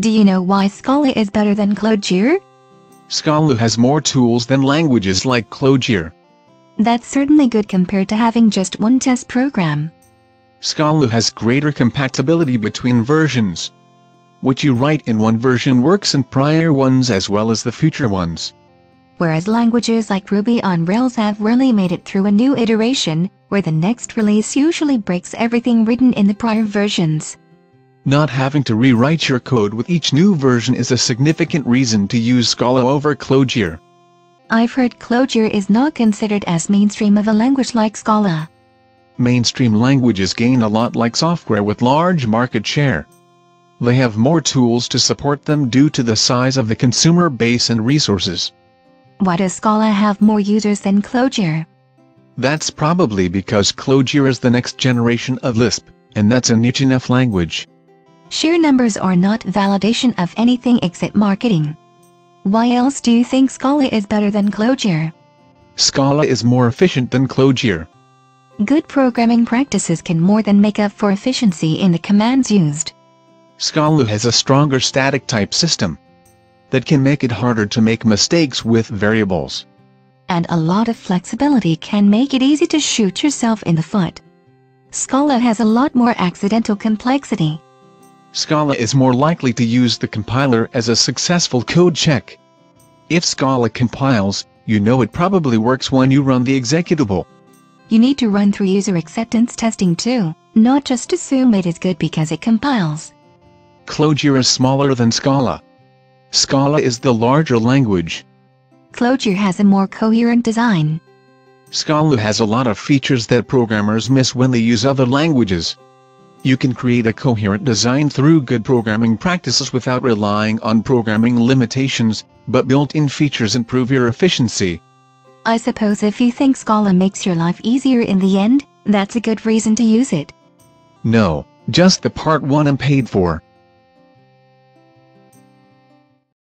Do you know why Scala is better than Clojure? Scala has more tools than languages like Clojure. That's certainly good compared to having just one test program. Scala has greater compatibility between versions. What you write in one version works in prior ones as well as the future ones. Whereas languages like Ruby on Rails have rarely made it through a new iteration, where the next release usually breaks everything written in the prior versions. Not having to rewrite your code with each new version is a significant reason to use Scala over Clojure. I've heard Clojure is not considered as mainstream of a language like Scala. Mainstream languages gain a lot like software with large market share. They have more tools to support them due to the size of the consumer base and resources. Why does Scala have more users than Clojure? That's probably because Clojure is the next generation of Lisp, and that's a niche enough language. Sheer numbers are not validation of anything except marketing. Why else do you think Scala is better than Clojure? Scala is more efficient than Clojure. Good programming practices can more than make up for efficiency in the commands used. Scala has a stronger static type system that can make it harder to make mistakes with variables. And a lot of flexibility can make it easy to shoot yourself in the foot. Scala has a lot more accidental complexity. Scala is more likely to use the compiler as a successful code check. If Scala compiles, you know it probably works when you run the executable. You need to run through user acceptance testing too, not just assume it is good because it compiles. Clojure is smaller than Scala. Scala is the larger language. Clojure has a more coherent design. Scala has a lot of features that programmers miss when they use other languages. You can create a coherent design through good programming practices without relying on programming limitations, but built-in features improve your efficiency. I suppose if you think Scala makes your life easier in the end, that's a good reason to use it. No, just the part one I'm paid for.